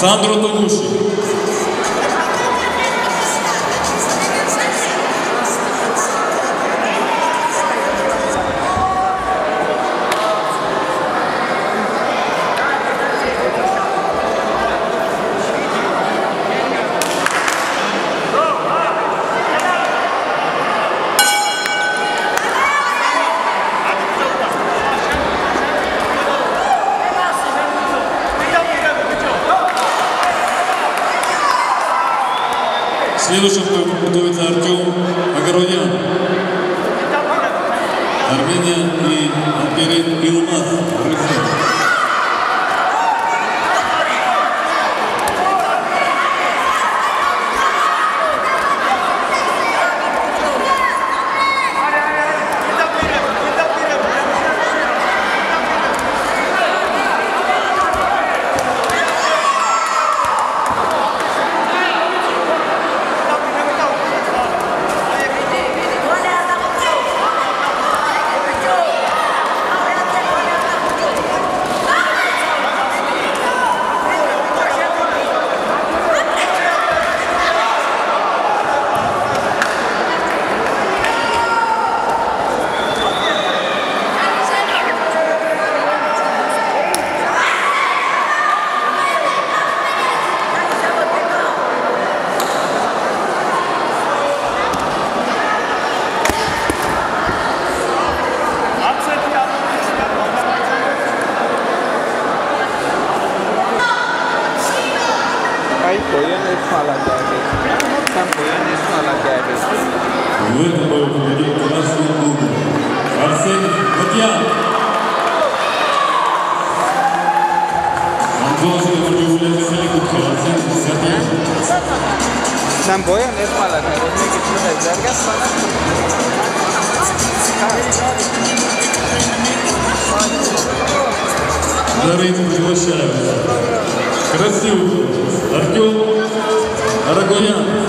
Σάντρο Τονιούσι. Следующим готовится Артем Огородян. Армения и перед Илмаз. Россия. Goiânia fala Garbage. Tam Goiânia fala Garbage. Good work, Rudy. Nasıl oldu? Arsen Kotian. Antonio Kotian'la birlikte kutlarsın. Zaten. Tam Goiânia fala Garbage. Ne kadar güzel gaspana. Дарина приглашаю. Красивый Артем Арагунян.